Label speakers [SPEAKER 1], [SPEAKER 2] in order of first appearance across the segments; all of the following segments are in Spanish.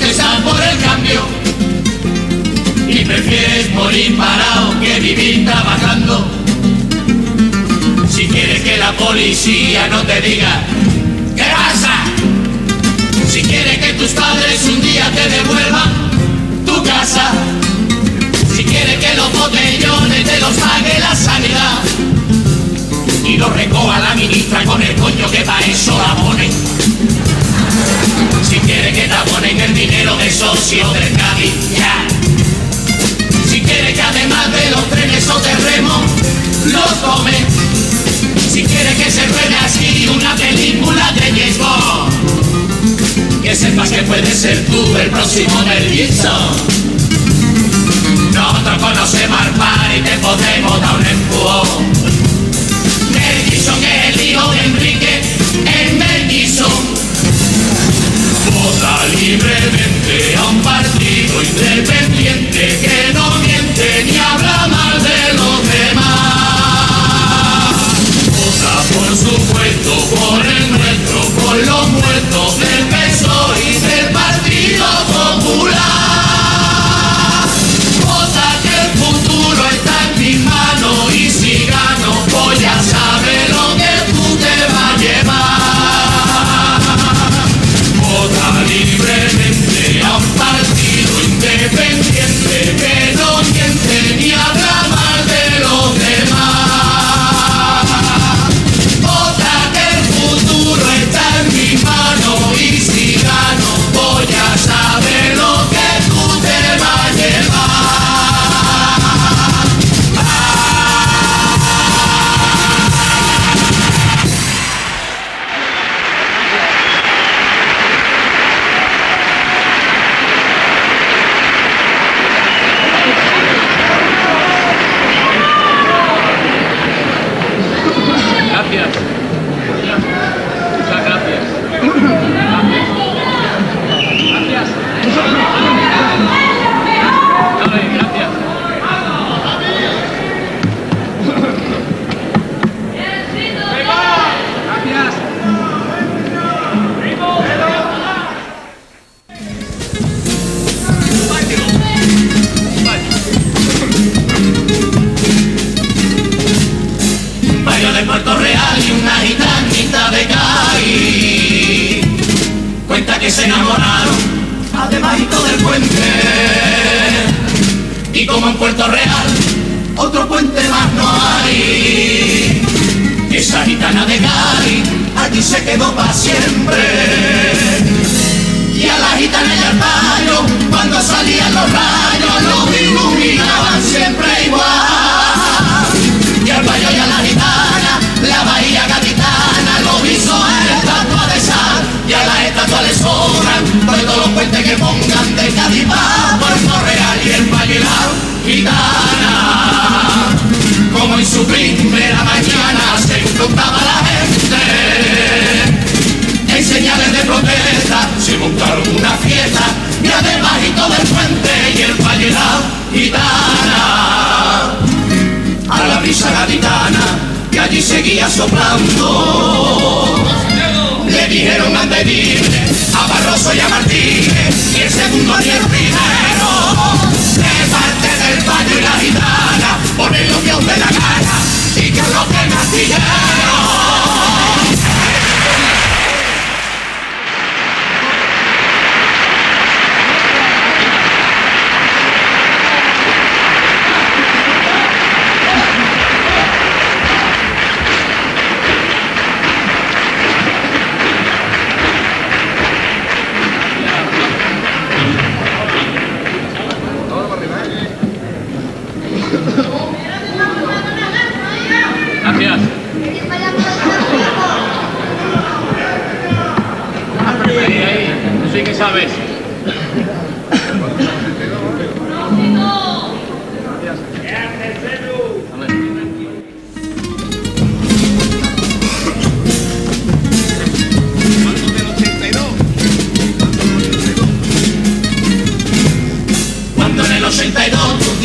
[SPEAKER 1] que están por el cambio y prefieres morir parado que vivir trabajando. Si quieres que la policía no te diga qué pasa, si quieres que tus padres un día te devuelvan tu casa, si quieres que los botellones te los pague la sanidad y los recoja la ministra con el coño que para eso la pone. Si quieres que te abone socio del Cádiz. Si quiere que además de los trenes o terremos, lo tome. Si quiere que se ruede así una película de James Bond, que sepas que puedes ser tú el próximo del Gibson. Nosotros conocemos al par y te podemos dar un empujón. Libremente a un par Yeah. quedó para siempre. Y a la gitana y al payo, cuando salían los rayos.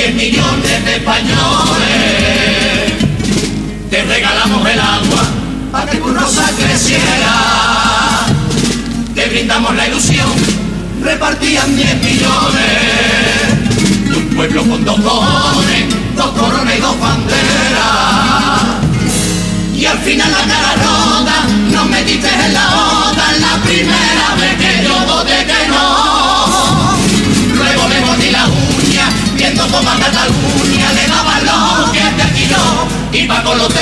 [SPEAKER 1] 10 millones de españoles te regalamos el agua para que tu rosa creciera. Te brindamos la ilusión, repartían 10 millones. Un pueblo con dos dones, dos coronas y dos banderas. Y al final la cara rota, no metiste en la otra, la primera vez que yo voté que no. Con los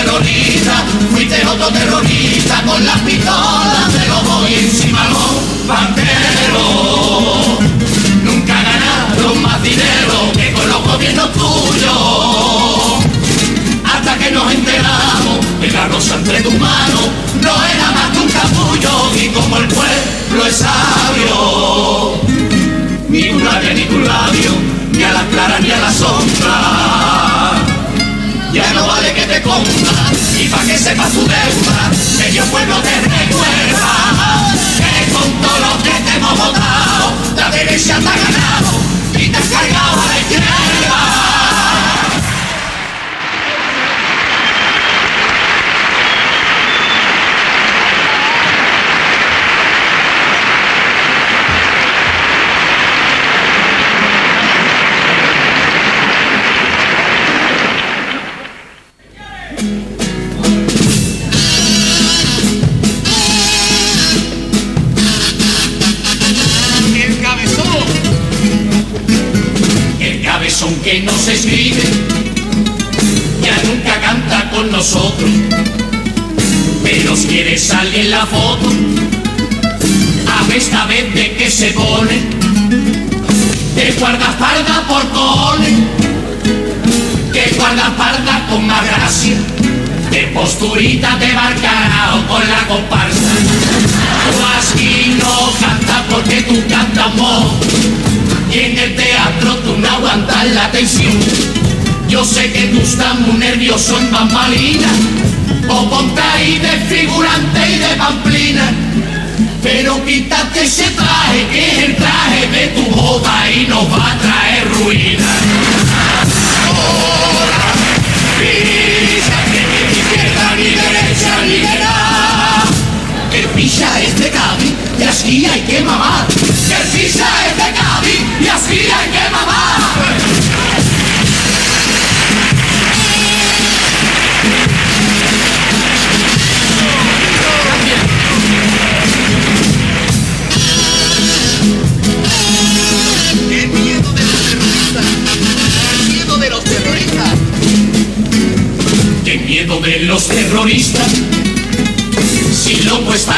[SPEAKER 1] fuiste otro terrorista con las pistolas de los dos y encima los banderos. Nunca ganaron más dinero que con los gobiernos tuyos. Hasta que nos enteramos que la rosa entre tus manos no era más que un capullo y como el pueblo es sabio. Ni tu labio, ni tu labio, ni a la clara ni a la sombra. Ya no vale que te compras y pa' que sepas tu deuda, medio pueblo te recuerda que con todo lo que te hemos votado, la derecha te ha ganado y te has cargado a la izquierda. Foto, a esta vez de que se pone, de guardaespaldas por cojones, que guardaespaldas con más gracia, de posturita de barcarao con la comparsa. Tú aquí no cantas porque tú cantas mo. Y en el teatro tú no aguantas la tensión. Yo sé que tú estás muy nervioso en bambalina. O ahí de figurante y de pamplina. Pero quítate ese traje que es el traje de tu boda y nos va a traer ruina. Ahora, fíjate que ni izquierda ni derecha ni de nada. El pisa es de Cádiz y así hay que mamar. El pisa es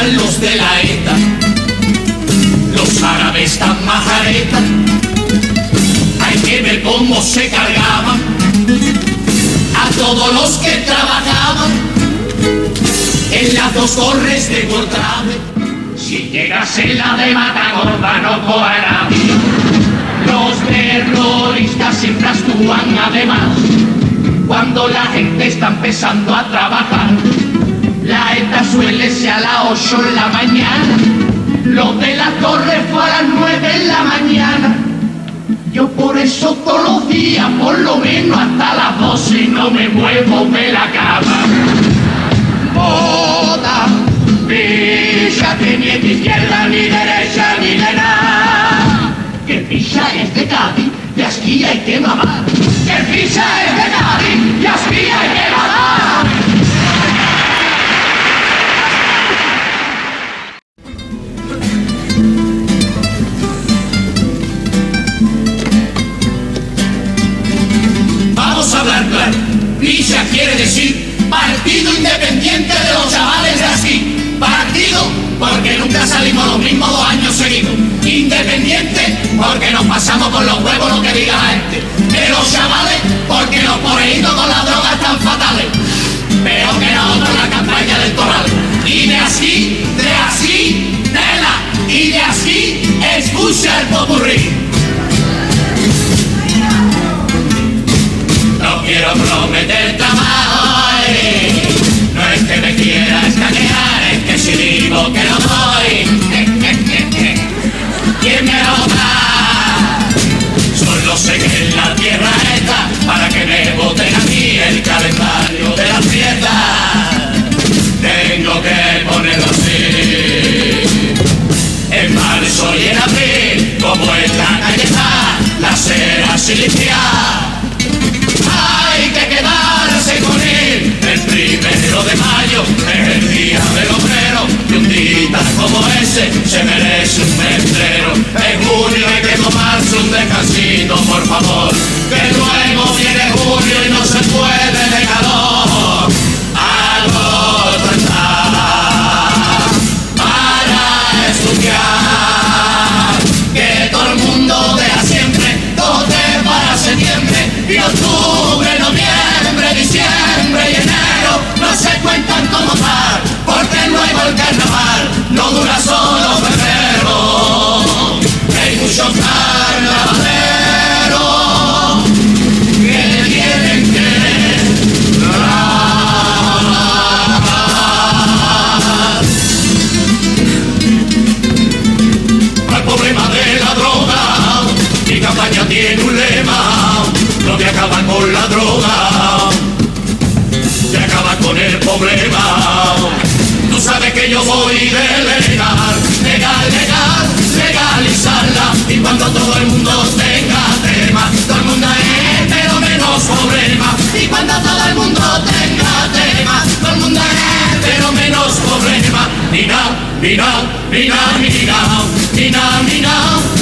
[SPEAKER 2] los de
[SPEAKER 1] la ETA. Los árabes tan majareta. Hay que ver cómo se cargaban a todos los que trabajaban en las dos torres de Guantanamo. Si llegase la de Matagorda no coará. Los terroristas siempre actúan además cuando la gente está empezando a trabajar. La ETA suele ser a las 8 de la mañana. Los de la torre fue a las 9 de la mañana. Yo por eso todos los días, por lo menos hasta las 12, no me muevo de la cama. Boda, fíjate ni de izquierda, ni derecha, ni de nada. Que pisa es de Cádiz, y aquí hay que mamar. Que pisa es de Cádiz, y aquí hay que Quiere decir Partido Independiente de los Chavales de aquí. Partido porque nunca salimos los mismos dos años seguidos. Independiente porque nos pasamos con los huevos lo que diga la gente. De los chavales porque los poreitos con las drogas están fatales. Pero que nosotros la campaña electoral. Y de así, de así, tela. Y de así, escucha el popurrí. con el problema. Tú sabes que yo voy de legal, legal, legal, legalizarla. Y cuando todo el mundo tenga tema, todo el mundo es pero menos problema. Y cuando todo el mundo tenga tema, todo el mundo es pero menos problema. Mira, mira, mira, mira, mira, mira,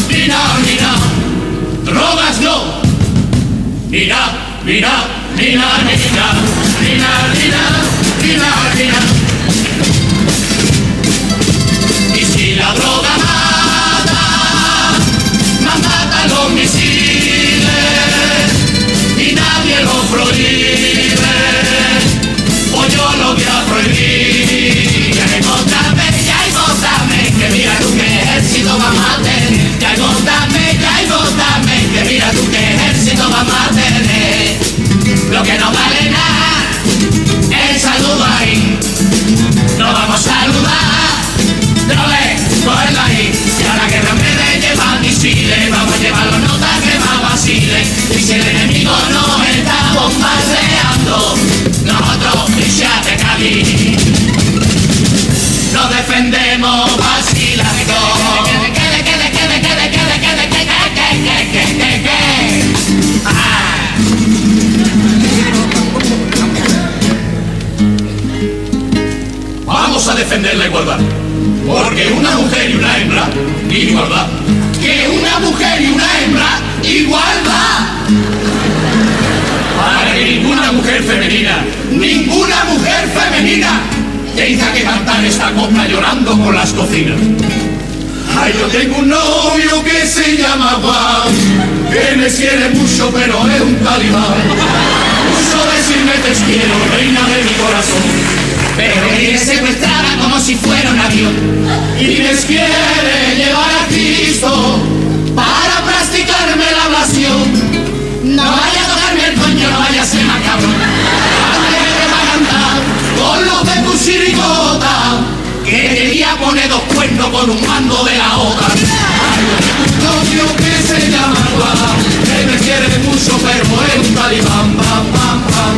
[SPEAKER 1] mira, mira. Drogas no. Mira, mira. Lina, Lina, Lina, Lina, Lina, Lina. Igualdad. Que una mujer y una hembra, igualdad. Para que ninguna mujer femenina, ninguna mujer femenina, tenga que cantar esta copla llorando con las cocinas. Ay, yo tengo un novio que se llama Juan, que me quiere mucho, pero es un talibán. Uso decirme te quiero, reina de mi corazón. Pero tiene secuestrada si fuera un avión. Y me quiere llevar a Cristo para practicarme la ablación. No vaya a tocarme el coño, no vaya a ser macabro. Con los de tu chirigota. Que quería poner dos cuernos con un mando de la otra. Ay, un que se llama que me quiere mucho, pero es un talibán. Pam, pam, pam.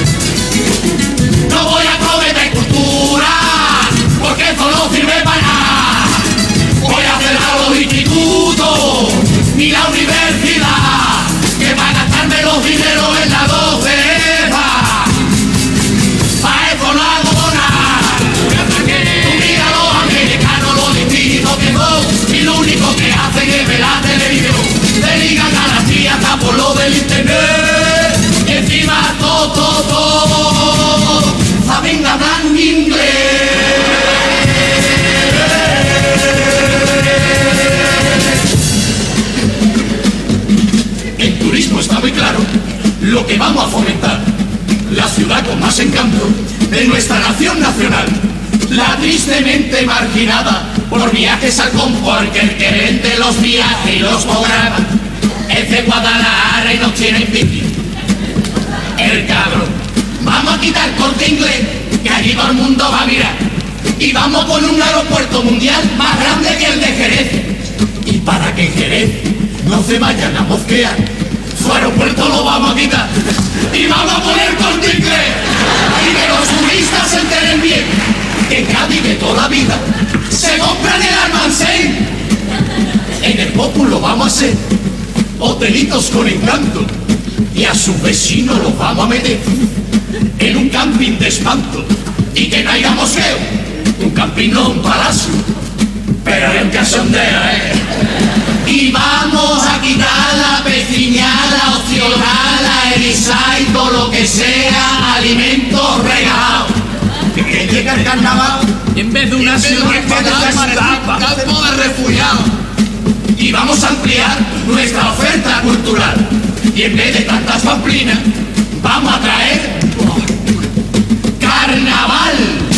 [SPEAKER 1] No voy a cometer cultura, porque esto no sirve para nada. Voy a cerrar los institutos lo que vamos a fomentar. La ciudad con más encanto de nuestra nación nacional. La tristemente marginada por viajes al confort que el querente los viajes y los programa. Es de Guadalajara y nos tiene en bici. El cabrón. Vamos a quitar corte inglés, que allí todo el mundo va a mirar. Y vamos poner un aeropuerto mundial más grande que el de Jerez. Y para que Jerez no se vayan a mosquear, aeropuerto lo vamos a quitar. Y vamos a poner corte inglés. Y que los turistas se enteren bien. Que en Cádiz de toda la vida se compran el almacén. En el Popul lo vamos a hacer. Hotelitos con encanto. Y a sus vecinos los vamos a meter en un camping de espanto. y que traigamos que un camping no un palacio, pero un cachondeo, ¿eh? Y vamos a quitar la peciñada opcional, la erizada y todo lo que sea alimentos regalados. Que llega el carnaval
[SPEAKER 3] Y en vez de una ciudad, un campo de refugiados.
[SPEAKER 1] y vamos a ampliar nuestra oferta cultural. Y en vez de tantas pamplinas, vamos a traer carnaval.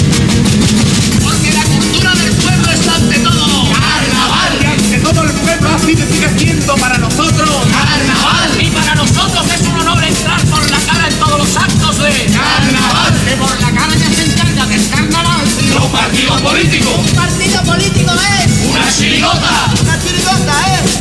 [SPEAKER 4] Y sigue siendo para nosotros.
[SPEAKER 1] Carnaval.
[SPEAKER 3] Y para nosotros es un honor entrar por la cara en todos los actos de...
[SPEAKER 1] Carnaval.
[SPEAKER 2] Que por la cara ya se encarga del carnaval.
[SPEAKER 1] Los partidos políticos.
[SPEAKER 2] Un partido político es
[SPEAKER 1] Una chirigota.
[SPEAKER 2] una chirigota, ¿eh?